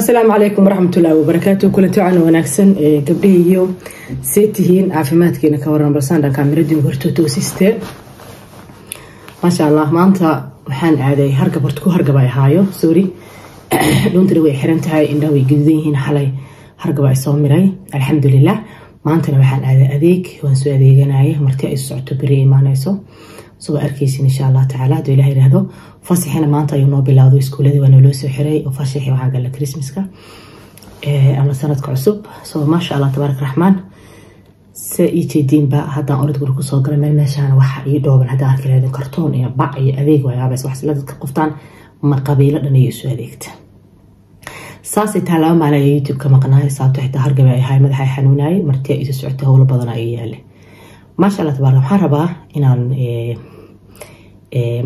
asalaamu calaykum waraxmatullaahi wabarakaatu kulanti wacan wanaagsan gabdhihiiyo see tihiin caafimaadkiina ka waran balsaan dhankaa miradin horto toosiste maasha allah maanta waxaan aaday hargab horta ku hargab ay ahaayo sorry. Dhuuntana way xiran tahay indhaha way gadudan yihiin xalay hargab ay soo miray. Alxamdulilah maantana waxaan aaday adeeg waan soo adeeganaya marti ay socoto beri imaanayso soo arkaysin insha allah tacaala haduu ilah yihahdo fasaxina maanta ayuu noo bilaawdo iskuuladii waa nooloo soo xiray oo fasaxi waxaa gala christmaska ama sanadka cusub. So maasha allah tabaarak raxmaan se ii jeediinba haddaan orod guri ku soo galay meel meeshaana waxa ii dhooban haddaa arki kartoon iyo bac iyo adeeg wayaabays wax sila dadka qoftaan ma dhan iyo isu adeegta. Saasay taa laba maalin ayaa youtube ka maqnaay sababto xitaa hargaba ay ahay madaxa xanuunaayay martii isu socotay howlo badan ayaa yaale maasha allah tabaarak waxaan rabaa inaan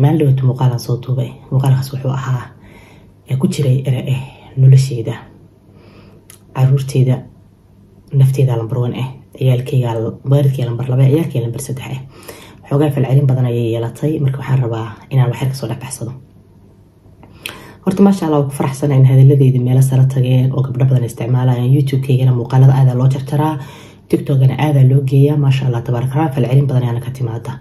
maalin dhawata muuqaalan soo duubay muuqaalkaas wuxuu ahaa ku jiray ere eh nolosheeda caruurteeda nafteeda lambar wan ah ciyaalkeyga waalidkeyga lambar laba ciyaalkeyga lambar saddex ah xoogaa falcelin badan ayay yeelatay. Marka waxaan rabaa inaan waxyar ka soo dhexbaxsado. Horta maasha allah waa ku faraxsana in hadalladeedii meelo sare tageen oo gabdho badan isticmaalayaan youtube-keygana muuqaalada aadaa loo jarjaraa tiktokana aadaa loo geeyaa maasha allah tabaarak raxmaan falcelin badan ayaana ka timaada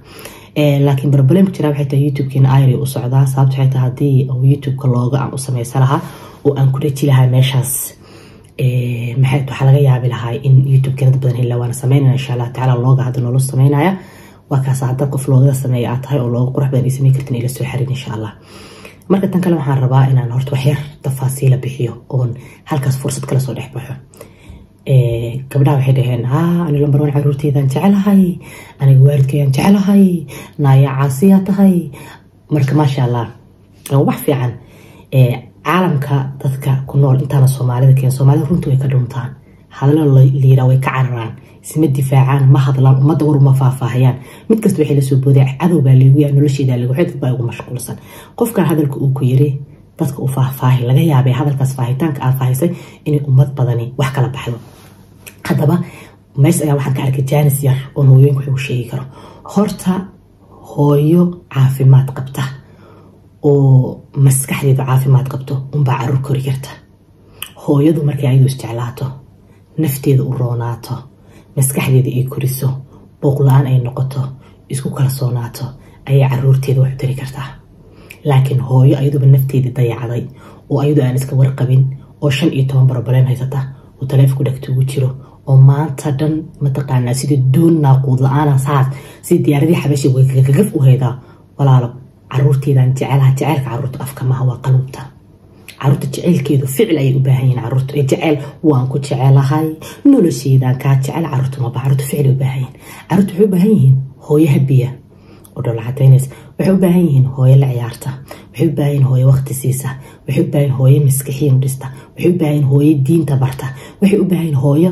laakiin problemku jiraa waxay tahay youtube-kiina ayri u socdaa sababto waxay tahay haddii youtube-ka looga aan u sameysan lahaa oo aan ku dhaji lahaa meeshaas. Maxay waxaa laga yaabi lahaa in youtube-kiina dad badan hela waana sameynaya insha allah tacaala looga hadda nolol sameynaya. Waa kaas hadda qof loogada sameeya aad tahay oo looga qurux badan ay sameyn kartin ila soo xarin insha allah marka tan kale waxaan rabaa inaan horta waxyar tafaasiila bixiyo oon halkaas fursad kala soo dhex baxo gabdhaha waxay dhaheen ha ani lambar wan caruurteydaan jecelahay aniga waalidkayaan jecelahay naaya caasiyaa tahay marka maasha allah wax fiican caalamka dadka ku nool intaana soomaalida keen soomaalida runtii way ka dhuntaan hadalo liiraa way ka cararaan isma difaacaan ma hadlaan ummadda war uma faahfaahayaan mid kasta waxay la soo booday cadow baa leegu yaa nolosheeda leegu xid baa ugu mashquulsan qofkan hadalka uu ku yiri dadka u faahfaahi laga yaabay hadalkaas faahitaanka aad faahisay inay ummad badani wax kala baxdo haddaba meys ayaa waxaan ka arkay jaanis yar oo hooyooyinka wuxuu sheegi karo. Horta hooyo caafimaad qabta oo maskaxdeedu caafimaad qabto unbaa carruur kori karta. Hooyadu markay ayadu isjeclaato nafteeda u roonaato maskaxdeeda ay koriso booqla-aan ay noqoto isku kalsoonaato ayay caruurteeda wax u tari kartaa laakiin hooyo ayaduba nafteedii dayacday oo ayadu aan iska warqabin oo shan iyo toban broblem haysata oo taleefku dhagta ugu jiro oo maanta dhan mataqaanaa sidii doon naaquud la'aana saas sidii diyaaradii xabashi wagagagaf u haydaa walaalo caruurteedaan jecelaha jaceylka carruurta afka waa qaluubta carruurta jeceylkeedu ficil ayay u baahan carruurta jeceyl waan ku jecelahay nolosheedaan kaa jecel carruurta maba carruurta ficil u baahan yihiin carruurta waxay u baahan yihiin hooyo habiya oo waxay u baahan yihiin hooyo la ciyaarta waxay u baahan yihiin hooyo waqti siisa waxay u baahan yihiin hooyo maskixiin dhista waxay u baahan yihiin hooyo diinta barta waxay u baahan yihiin hooyo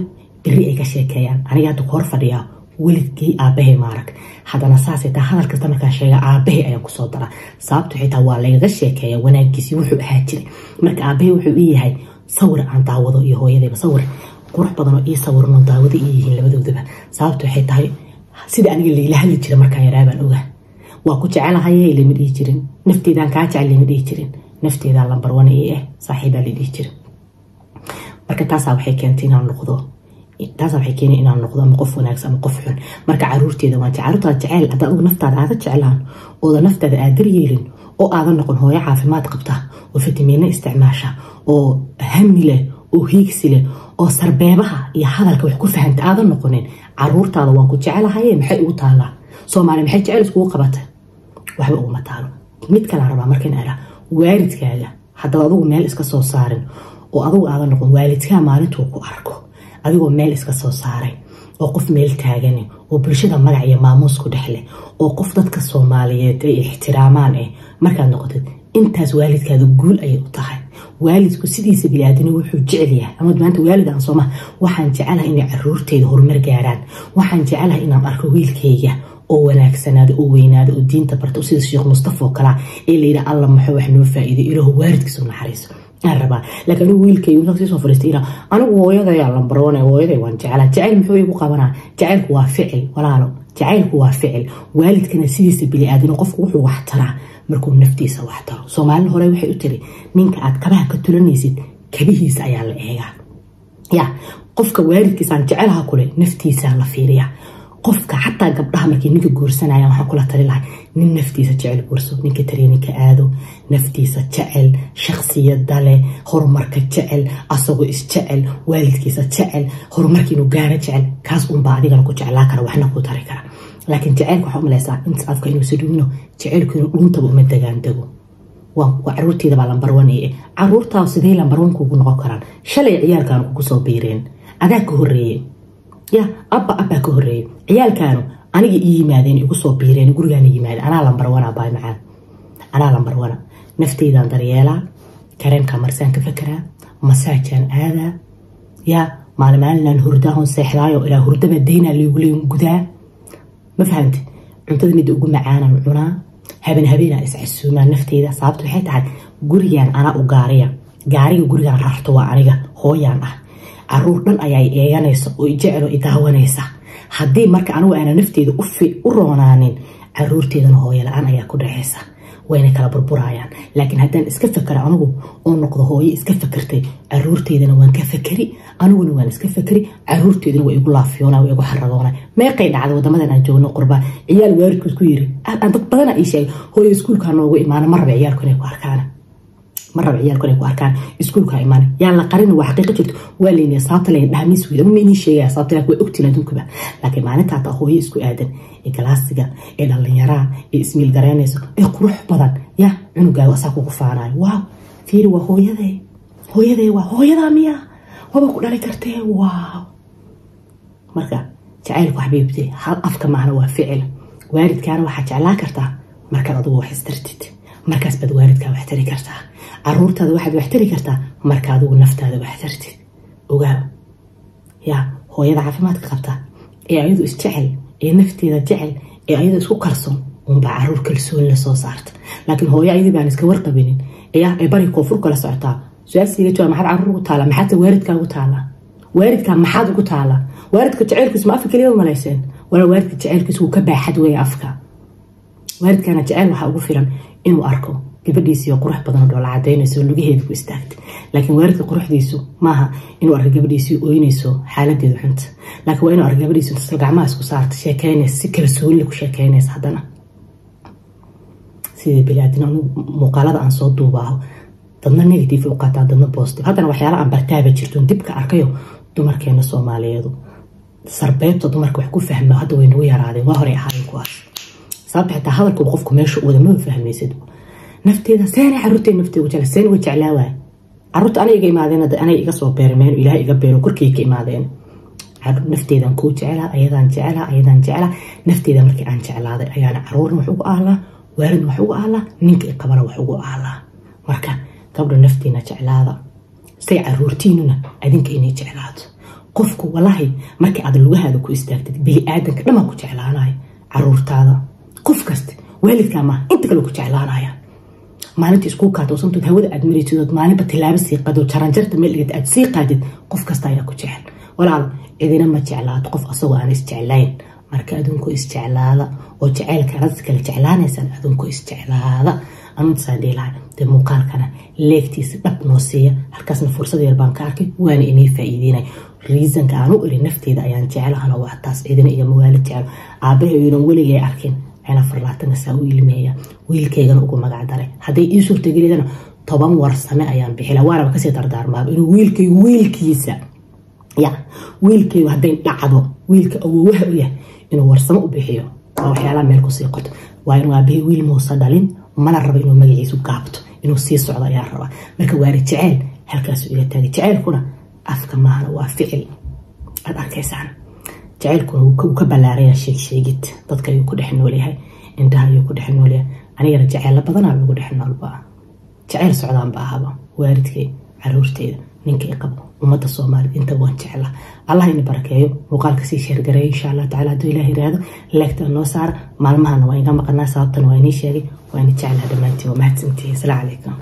ay ka sheekeeyaan aniga hadda ku hor fadhiyaa weligii aabahay maarag haddana saasay taa hadal kasta markaan sheega aabahay ayaan kusoo daraa sababta xitaa waa lagaga sheekeeya wanaagiisi wuxuu ahaa jiray marka aabahay wuxuu ii yahay sawir aan daawado iyo hooyadayba sawir qurux badanoo ii sawirno daawado ii yihiin labadoodaba sababta waxay tahay sida aniga laila hadli jira markaan yaraabaan ogaa waa ku jecelahaye lama dhihi jirin nafteedaan kaa jecel lama dhihi jirin nafteedaan lambar wan ii ah saaxiibaa la dhihi jirin marka taasaa waxay keentay inaan noqdo taasa waxay keenay inaan noqdo ama qof wanaagsan ama qof xun. Marka caruurteeda waan caruurtaada jeceyl haddaa adigu naftaada aada jeclaan ooda naftaada aad daryeelin oo aadan noqon hooyo caafimaad qabta oo fitamiino isticmaasha oo hami leh oo hiigsi leh oo sarbeebaha iyo hadalka wax ku fahanta aadan noqonin caruurtaada waan ku jecelahaye maxay ugu taalaa soomaaliya maxay jecel iskugu qabata waxba uguma taalo. Mid kalaan rabaa markan ara waalidkaaga haddaad adigu meel iska soo saarin oo adigu aadan noqon waalidkaa maalintuu ku arko adigoo meel iska soo saaray oo qof meel taagani oo bulshada magac iyo maamuus ku dhexleh oo qof dadka soomaaliyeed ay ixtiraamaan eh markaad noqotid intaas waalidkaada guul ayay u tahay. Waalidku sidiisa biniaadani wuxuu jecel yahay ama maanta waalid aan sooma waxaan jecelahay inay caruurteyda horumar gaaraan. Waxaan jecelahay inaan arko wiilkayga oo wanaagsanaada oo weynaada oo diinta barta sida sheekh mustafa oo kalea ee layidhi alla maxuu wax noo faa'iiday ilaahu waalidkiisu naxariiso rabaa laakiin anigu wiilkay wuxuu sii soo fariistay ina anigu hooyadayaa lambarone hooyaday waan jeclaa jacayl muxuu igu qabanaa jacaylku waa ficil walaalo jacaylku waa ficil waalidkana sidiisa bili-aadino qofku wuxuu wax taraa markuu naftiisa wax taro soomaalida hore waxay u tiri ninka aad kabaha ka tulanaysid kabihiisa ayaa la eegaa ya qofka waalidkiisaan jecelaha kule naftiisaa la fiiriya qofka xataa gabdhaha markay ninka guursanaya waxaan kula tali lahay nin naftiisa jecel guurso ninka tareeninka aado naftiisa jecel shaksiyada leh horumarka jecel asagoo isjecel waalidkiisa jecel horumarka inuu gaaro jecel kaas unbaa adigana ku jeclaa kara waxna ku tari kara. Laakiin jaceylka waxaa umaleysaa inta afka inuusa dhumino jaceylku inuu dhuuntaba uma dagaandego waa caruurteeda baa lambar wan ee caruurtaa sidee lambar wan kugu noqon karaan? Shalay ciyaalkaanu kugu soo biireen. Adaa ka horeeye ya abba abbaa ka horeeye ciyaalkaanu aniga ii yimaadeen igu soo biireen gurigaana yimaadeen anaa lambar wana baay macaan anaa lambar wana nafteydaan daryeelaa kareemkaa marsaan ka fakeraa masaajaan aadaa ya maalmaalinaan hurdaahon seexdaayo ilaa hurdaba daynaa liiguleen gudaa ma fahamti cuntada midda ugu macaanan cunaa haben habeenaa iscasuumaa nafteyda sababta waxay tahay gurigaan anaa u gaariya gaariga gurigaan rarto waa aniga hooyaan ah carruur dhan ayaa eeganaysa oo jecelo idaawanaysa haddii marka anigu aana nafteeda u roonaanin caruurteedana hooyo la'aan ayaa ku dhexeysa wayna kala burburayaan. Laakiin haddaan iska fakera anigu oo noqdo hooyo iska fakertay caruurteydana waan ka fakeri. Aniguna waan iska fakeri. Caruurteedana waa igu laafiyoona waa igu xaradoona meeqay dhacda wadamadan aan joogno qurbaa ciyaal waalidkood ku yiri dad badana ii sheegay hooyo iskuulkaa noogu imaana ma raba ciyaalku ku arkaan مرة عيال كنا واركان إسكول كايمان يعني لقرن وحقيقة جرت ولين صابت لين دهميس ويدم مني شيء صابت لك وأكتنا دم كبا. لكن معنى تعطى هو إسكو آدم إكلاس جا إلى اللي يرى إسم الجرانس إقروح بدن يا عنو جا وساقو كفارا واو فير وهو يدي هو يدي وهو يدا ميا. هو بقول لك كرتين واو. مرجع تعال وحبيبتي هل أفك معنا وفعل وارد كان وحتى علاكرتها مركز أضوح استرتيت مركز بدوارد كان وحتى لكرتها caruurtaada waxaad wax tari kartaa marka adigu naftaada wax tartid. Ogaaw yaa hooyada caafimaadka qabta ee ayadu isjecel ee nafteeda jecel ee ayadu isku kalsoon unbaa carruur kalsooni la soo saarta. Laakiin hooyo ayadii baan iska warqabinin ee bari koonfur kala socotaa su'aalsiiga jawaab maxaad carruur ugu taala maxaadse waalidkaa ugu taala waalidkaa maxaad ugu taala waalidka jaceylkiisu ma afka keliya malayseen? Walaa waalidka jaceylkiisu wuu ka baaxad weeye afka? Waalidkaana jaceyl waxaa ugu filan inuu arko gabadhiisiiyo qurux badanoo dhoola cadaynayso lugaheeda ku istaagta laakiin waalidka quruxdiisu maaha inuu arko gabadhiisii ooynayso xaaladeedu xunta laakiin waa inuu arko gabadhiisu inta gacmaha isku saarta sheekeynaysa si kalsoonile ku sheekeynaysa haddana. Sidii bilaadina muuqaalada aan soo duubaaho dadna negative u qaataa dadna positive. Haddana waxyaala aan bartaaba jirto dibka arkayo dumarkeena soomaaliyeedu. Sarbeebta dumarka wax ku fahma hadda way yaraadeen waa horey ahaayeen kuwaas. Sababta xitaa hadalku qofku meesha wada maba fahmaysid nafteeda seena caruurteeda nafteeda jecla seen uga jeclaa waay carruurta aniga iga imaadeen aniga iga soo beermeen ilaahay iga beero korkay ka imaadeen nafteedan kuu jeclaa ayadaan jeclaa ayadaan jeclaa nafteeda markii aan jeclaaday ayaana caruurna wax ugu ahlaa waalidna wax ugu ahlaa ninka qabana wax ugu ahlaa marka gabdha naftiina jeclaada say caruurtiinuna adinka inay jeclaato qofku walaahi markii aad lugahaada ku istaagtid bili aadanka dhamaa ku jeclaanaya caruurtaada qof kasta waalidkaa maaha inta kale ku jeclaanaya maalinta isku kaatoosantood hawada aad maraysidood maalinba tilaabo sii qado jaranjarta meel dhigad aad sii qaadid qof kasta ayaa ku jecel walaal cidina ma jeclaato qof asagoo aan isjeclayn marka adunku isjeclaada oo jaceylka rad kale jeclaanaysaan adunku isjeclaada anuuntasaan dhiilahay dee muuqaalkana leegtiisa dhab noo siiya halkaasna fursad yar baan ka arkay waana inay faa'iideynay riisanka aan u iri nafteeda ayaan jeclahana waa taas cidina iyo mawaalid jecel aabaheedan weligay arkin ayna farlaatana saa u ilmeeya wiilkaygana ugu magac daray hadday ii suurtagelidana toban warsame ayaan bixila waanaba ka sii dardaarmaaba inuu wiilkaygu wiilkiisa ya wiilkaygu hadday dhacdo wiilka awowaha u yahay inuu warsamo u bixiyo. Waa waxyaalaha meel ku sii qoto waa inuu aabahey wiil muusa dhalin mana rabo inuu magaciisu gaabto. Inuu sii socdo ayaa rabaa marka waari jeceyl halkaasu iga taagay jeceylkuna afka maahana waa ficil. Aad arkaysaan jaceylkuna wuu ka ballaaraya sheegsheegid dadka ayuu ku dhex noolyahay indhaha ayuu ku dhex noolyahay anigana jaceylo badanaa ugu dhex noolba jaceyl socdaanba ahaba waalidkay caruurteyda ninkay qabo ummadda soomaaliyed inta waan jecla allah ina barakeeyo muuqaalka sii sheergareeyo insha allah tacala hadduu ilaah yiraahdo leegta noo saara maalmahana waa iga maqanaa sababtana waa inii sheegay waa ina jeclaa dhammaantiin. Waa mahadsantihi asalaamu calaykum